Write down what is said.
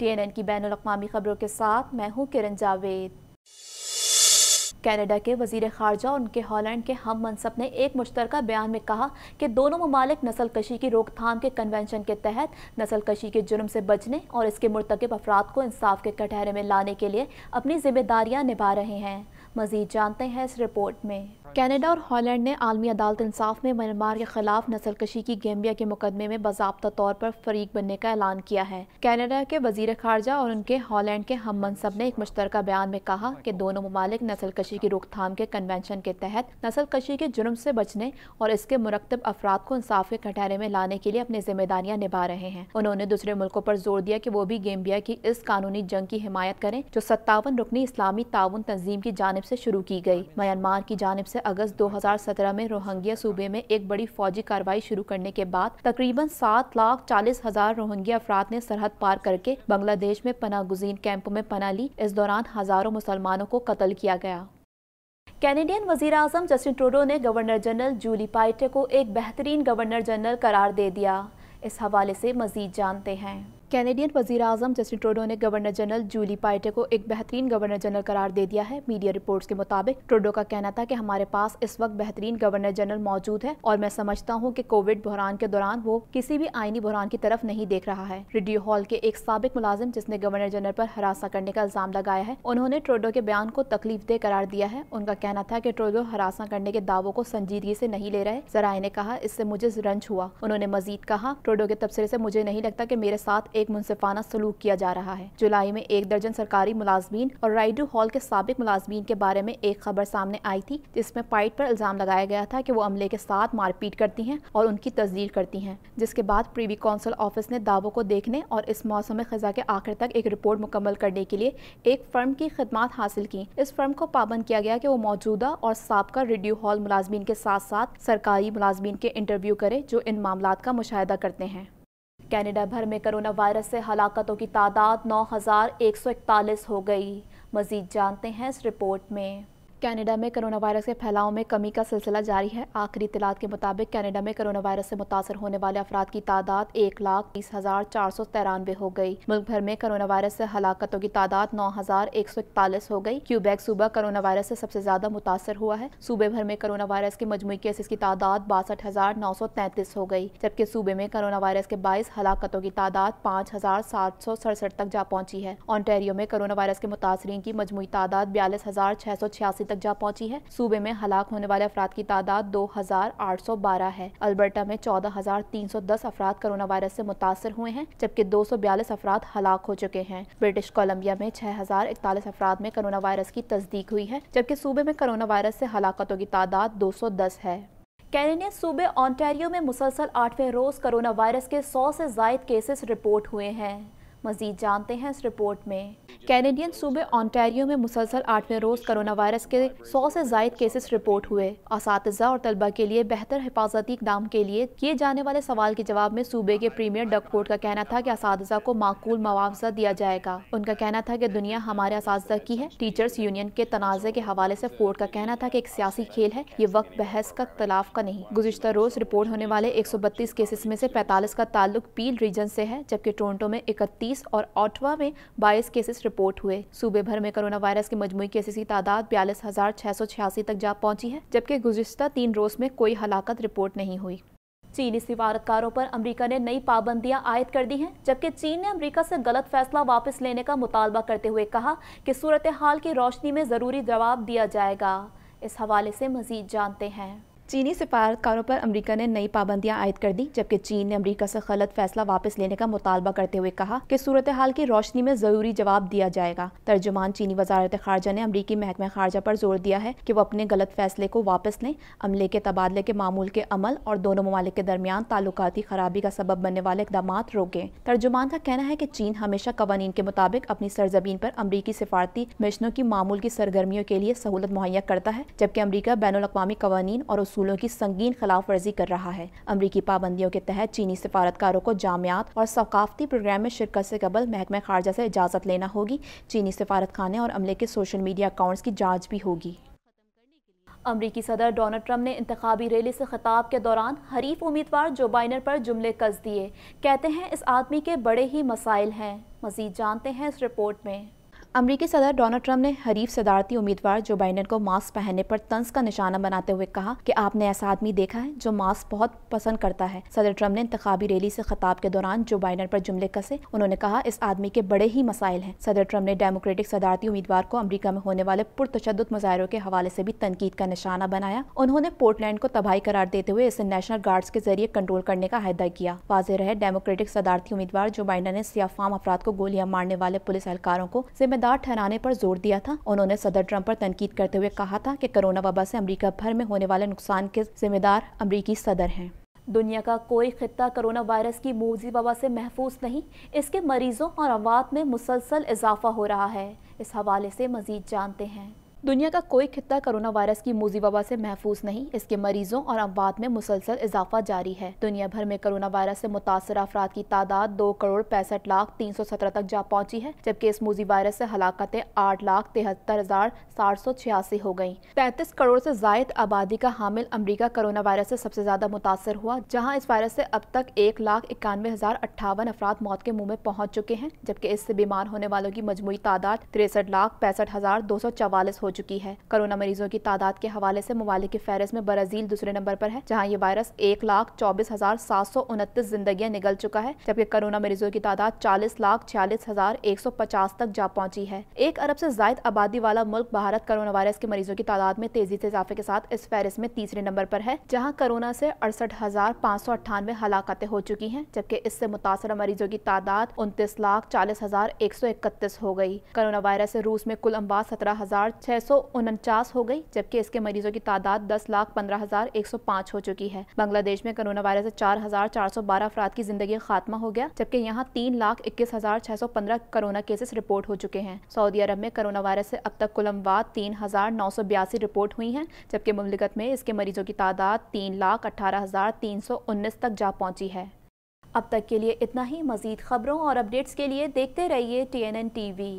TNN की बैन अवी खबरों के साथ मैं हूँ किरण जावेद। कनाडा के वज़ीर खारजा और उनके हॉलैंड के हम मनसब ने एक मुश्तर बयान में कहा कि दोनों ममालिक नस्ल कशी की रोकथाम के कन्वेंशन के तहत नस्ल कशी के जुर्म से बचने और इसके मुरतकब अफराद को इंसाफ के कटहरे में लाने के लिए अपनी जिम्मेदारियाँ निभा रहे हैं। मजीद जानते हैं इस रिपोर्ट में। कनाडा और हॉलैंड ने आलमी अदालत इंसाफ में म्यांमार के खिलाफ नस्ल कशी की गेम्बिया के मुकदमे में बाबा तौर पर फरीक बनने का ऐलान किया है। कनाडा के वज़ीर खारजा और उनके हॉलैंड के हम मनसब ने एक मुश्तर बयान में कहा कि दोनों ममालिक नस्ल कशी की रोकथाम के कन्वेंशन के तहत नस्ल कशी के जुर्म से बचने और इसके मुरतब अफराद को इंसाफ के कटहरे में लाने के लिए अपनी जिम्मेदारियाँ निभा रहे हैं। उन्होंने दूसरे मुल्कों पर ज़ोर दिया कि वो भी गेम्बिया की इस कानूनी जंग की हिमायत करें, जो सत्तावन रुकनी इस्लामी ताउन तंजीम की जानब से शुरू की गई। म्यांमार की जानब से अगस्त 2017 में रोहंग्या सूबे में एक बड़ी फौजी कार्रवाई शुरू करने के बाद तकरीबन सात लाख चालीस हज़ार रोहंगिया अफराद ने सरहद पार करके बांग्लादेश में पना गुजीन कैंपों में पना ली। इस दौरान हज़ारों मुसलमानों को कत्ल किया गया। कैनेडियन वज़ीर अजम जस्टिन ट्रूडो ने गवर्नर जनरल जूली पाइटे को एक बेहतरीन गवर्नर जनरल करार दे दिया। इस हवाले से मजीद जानते हैं। कैनेडियन वज़ीर अजम जस्टिन ट्रोडो ने गवर्नर जनरल जूली पाइटे को एक बेहतरीन गवर्नर जनरल करार दे दिया है। मीडिया रिपोर्ट्स के मुताबिक, ट्रोडो का कहना था कि हमारे पास इस वक्त बेहतरीन गवर्नर जनरल मौजूद है और मैं समझता हूँ कि कोविड बहरान के दौरान वो किसी भी आईनी बहरान की तरफ़ नहीं देख रहा है। रेडियो हॉल के एक सबक मुलाजिम जिसने गवर्नर जनरल आरोप हरासा करने का इल्ज़ाम लगाया है, उन्होंने ट्रोडो के बयान को तकलीफ़ दे करार दिया है। उनका कहना था की ट्रोडो हरासा करने के दावों को संजीदगी ऐसी नहीं ले रहे। जराए ने कहा, इससे मुझे रंज हुआ। उन्होंने मजीद कहा, ट्रोडो के तबसरे से मुझे नहीं लगता की मेरे साथ एक मुनसिफाना सलूक किया जा रहा है। जुलाई में एक दर्जन सरकारी मुलाजमीन और राइडू हॉल के सबक मुलाजमीन के बारे में एक खबर सामने आई थी, जिसमें पाइट पर इल्ज़ाम लगाया गया था कि वो अमले के साथ मारपीट करती हैं और उनकी तस्दीर करती हैं, जिसके बाद प्रीवी काउंसिल ऑफ़िस ने दावों को देखने और इस मौसम खजा के आखिर तक एक रिपोर्ट मुकम्मल करने के लिए एक फर्म की खदमात हासिल की। इस फर्म को पाबंद किया गया कि वो मौजूदा और सबका रेडियो हॉल मुलाजमीन के साथ साथ सरकारी मुलाजमीन के इंटरव्यू करे, जो इन मामला का मुशाह करते हैं। कनाडा भर में कोरोना वायरस से हलाकतों की तादाद नौ हज़ार एक सौ इकतालीस हो गई। मजीद जानते हैं इस रिपोर्ट में। कनाडा में कोरोना वायरस के फैलाव में कमी का सिलसिला जारी है। आखिरी इतलात के मुताबिक कनाडा में कोरोना वायरस से मुतासर होने वाले अफराद की तादाद एक लाख तीस हज़ार चार सौ तिरानवे हो गई। मुल्क भर में कोरोना वायरस से हलाकतों की तादाद नौ हज़ार एक सौ इकतालीस हो गई। क्यूबैक, सूबा कोरोना वायरस से सबसे ज़्यादा मुतासर हुआ है। सूबे भर में कोरोना वायरस के मजमू केसेस की तादाद बासठ हज़ार नौ सौ तैंतीस हो गई, जबकि सूबे में कोरोना वायरस के बाईस हलाकतों की तादाद पाँच हज़ार सात सौ सड़सठ तक जा पहुँची है। ऑनटेरियो में कोरोना वायरस के मुतासरी की मजमू तादाद बयालीस हज़ार छह सौ छियासी तक जा पहुँची है। सूबे में हलाक होने वाले अफराद की तादाद दो हज़ार आठ सौ बारह है। अल्बर्टा में चौदह हज़ार तीन सौ दस अफराद कोरोना वायरस से मुतासर हुए हैं, जबकि दो सौ बयालीस अफराद हलाक हो चुके हैं। ब्रिटिश कोलंबिया में छह हज़ार इकतालीस अफराद में कोरोना वायरस की तस्दीक हुई है, जबकि सूबे में कोरोना वायरस से हलाकतों की तादाद दो सौ दस है। कैनेडियन सूबे ऑन्टेरियो में मुसलसल आठवें रोज कोरोना वायरस के सौ से जायद केसेस रिपोर्ट हुए हैं। मजीद जानते हैं इस रिपोर्ट में। कैनेडियन सूबे ऑन्टेरियो में मुसलसल आठवें रोज़ कोरोना वायरस के सौ से जायद केसेस रिपोर्ट हुए। इस और तलबा के लिए बेहतर हिफाजती इकदाम के लिए किए जाने वाले सवाल के जवाब में सूबे के प्रीमियर डकफोर्ड का कहना था कि इस को माकूल मुआवजा दिया जाएगा। उनका कहना था कि दुनिया हमारे इस की है। टीचर्स यूनियन के तनाज़े के हवाले से फोर्ड का कहना था कि एक सियासी खेल है। ये वक्त बहस का तलाफ का नहीं। गुजशत रोज रिपोर्ट होने वाले एक सौ बत्तीस केसेस में से पैंतालीस का ताल्लुक पील रीजन से है, जबकि टोरंटो में इकतीस तीस और ऑटवा में बाईस केसेस रिपोर्ट हुए। सूबे भर में कोरोना वायरस के मजमू केसेस की तादाद बयालीस हज़ार छह सौ छियासी तक जा पहुँची है, जबकि गुजशत तीन रोज में कोई हलाकत रिपोर्ट नहीं हुई। चीनी सिफारतकारों पर अमेरिका ने नई पाबंदियाँ आयद कर दी हैं, जबकि चीन ने अमेरिका से गलत फैसला वापस लेने का मुतालबा करते हुए कहा कि सूरत हाल की रोशनी में ज़रूरी जवाब दिया जाएगा। इस हवाले से मजीद जानते हैं। चीनी सिफारतकारों पर अमरीका ने नई पाबंदियाँ आयद कर दी, जबकि चीन ने अमरीका से गलत फैसला वापस लेने का मुतालबा करते हुए कहा कि सूरत हाल की रोशनी में ज़रूरी जवाब दिया जाएगा। तर्जुमान चीनी वजारत खारजा ने अमरीकी महकमे खारजा पर ज़ोर दिया है कि वो अपने गलत फैसले को वापस लें। अमले के तबादले के मामूल के अमल और दोनों ममालिक के दरमियान ताल्लुकाती खराबी का सबब बनने वाले इकदाम रोकें। तर्जुमान का कहना है कि चीन हमेशा कवानीन के मुताबिक अपनी सरजमीन पर अमरीकी सिफारती मिशनों की मामूल की सरगर्मियों के लिए सहूलत मुहैया करता है, जबकि अमरीका बैन अवी कवानीन और असूलों की संगीन खिलाफ वर्जी कर रहा है। अमरीकी पाबंदियों के तहत चीनी सिफारतकारों को जामियात और सकाफती प्रोग्राम में शिरकत से कबल महकमा खारजा से इजाज़त लेना होगी। चीनी सिफारत खाने और अमले के सोशल मीडिया अकाउंट्स की जाँच भी होगी। अमरीकी सदर डोनाल्ड ट्रंप ने इंतबी रैली से खिताब के दौरान हरीफ उम्मीदवार जो बाइनर पर जुमले कस दिए। कहते हैं इस आदमी के बड़े ही मसाइल हैं। मजीद जानते हैं इस रिपोर्ट में। अमरीकी सदर डोनाल्ड ट्रंप ने हरीफ सदारती उम्मीदवार जो बाइडन को मास्क पहनने पर तंज का निशाना बनाते हुए कहा कि आपने ऐसा आदमी देखा है जो मास्क बहुत पसंद करता है। सदर ट्रंप ने इंतबी रैली से खताब के दौरान जो बाइडन पर जुमले कसे, उन्होंने कहा, इस आदमी के बड़े ही मसाइल हैं। सदर ट्रंप ने डेमोक्रेटिक सदारती उम्मीदवार को अमरीका में होने वाले पुरतशद मुजाहरों के हवाले से भी तनकीद का निशाना बनाया। उन्होंने पोर्टलैंड को तबाही करार देते हुए इसे नेशनल गार्ड्स के ज़रिए कंट्रोल करने का अहदा किया। वाजे रहे, डेमोक्रेटिक सदारती उम्मीदवार जो बाइडन ने सियाफाम अफराद को गोलियाँ मारने वाले पुलिस एहलकारों को जिम्मेदार ठहराने पर ज़ोर दिया था। उन्होंने सदर ट्रंप पर तनकीद करते हुए कहा था कि कोरोना वबा से अमरीका भर में होने वाले नुकसान के जिम्मेदार अमरीकी सदर हैं। दुनिया का कोई खत्ता कोरोना वायरस की मोजी वबा से महफूज नहीं, इसके मरीजों और अवात में मुसलसल इजाफा हो रहा है। इस हवाले से मजीद जानते हैं। दुनिया का कोई खत्ता कोरोना वायरस की मोजी वबा से महफूज नहीं, इसके मरीजों और अमवात में मुसलसल इजाफा जारी है। दुनिया भर में कोरोना वायरस से मुतासर अफराद की तादाद दो करोड़ पैंसठ लाख तीन सौ सत्रह तक जा पहुँची है, जबकि इस मोजी वायरस से हलाकतें आठ लाख तिहत्तर हज़ार साठ सौ छियासी हो गई पैंतीस करोड़ से जायद आबादी का हामिल अमरीका कोरोना वायरस से सबसे ज़्यादा मुतासर हुआ, जहाँ इस वायरस से अब तक एक लाख इक्यानवे हज़ार अट्ठावन अफराद मौत के मुँह में पहुँच चुके हैं, जबकि इससे बीमार होने वालों की मजमू तादाद तिरसठ लाख पैंसठ हज़ार दो सौ चवालीस हो चुकी है। कोरोना मरीजों की तादाद के हवाले से ममालिक की में ब्राज़ील दूसरे नंबर पर है, जहाँ ये वायरस एक लाख चौबीस हज़ार सात सौ उनतीस जिंदगियाँ निकल चुका है, जबकि कोरोना मरीजों की तादाद चालीस लाख छियालीस हज़ार एक सौ पचास तक जा पहुँची है। एक अरब से जायद आबादी वाला मुल्क भारत कोरोना वायरस के मरीजों की तादाद में तेज़ी से इजाफे के साथ इस फहरिस्त में तीसरे नंबर पर है, जहाँ कोरोना से अड़सठ हज़ार पाँच सौ अट्ठानवे हलाकतें हो चुकी हैं, जबकि इससे मुतासर मरीजों की तादाद उनतीस लाख चालीस हज़ार एक सौ इकतीस हो गई। कोरोना वायरस से रूस में कुल अम्बाद सत्रह हज़ार छह हो गई, जबकि इसके मरीजों की तादाद दस लाख पंद्रह हज़ार एक सौ पाँच हो चुकी है। बांग्लादेश में कोरोना वायरस से चार हज़ार चार सौ बारह अफराद की ज़िंदगी खात्मा हो गया, जबकि यहाँ तीन लाख इक्कीस हज़ार छह सौ पंद्रह कोरोना केसेस रिपोर्ट हो चुके हैं। सऊदी अरब में कोरोना वायरस से अब तक कुल अमवात तीन हज़ार नौ सौ बयासी रिपोर्ट हुई हैं, जबकि मुमलिकत में इसके मरीजों की तादाद तीन लाख अठारह हज़ार तीन सौ उन्नीस तक जा पहुँची है। अब तक के लिए इतना ही, मजीद खबरों और अपडेट्स के लिए देखते रहिए T N N T V